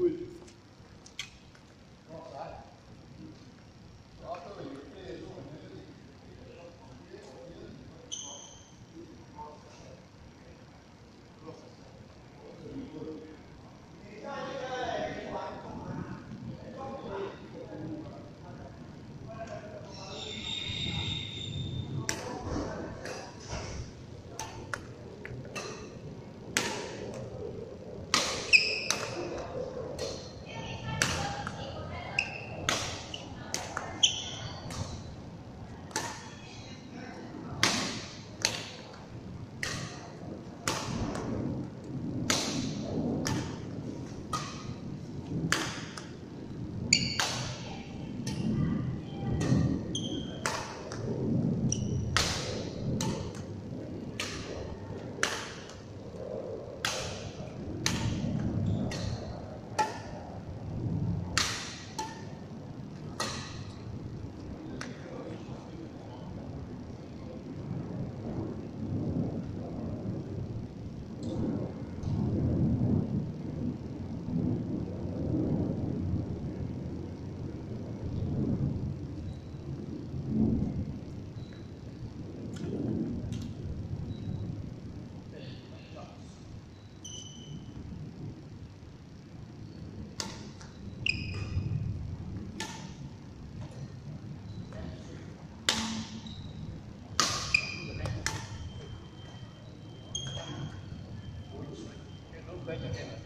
would Thank you.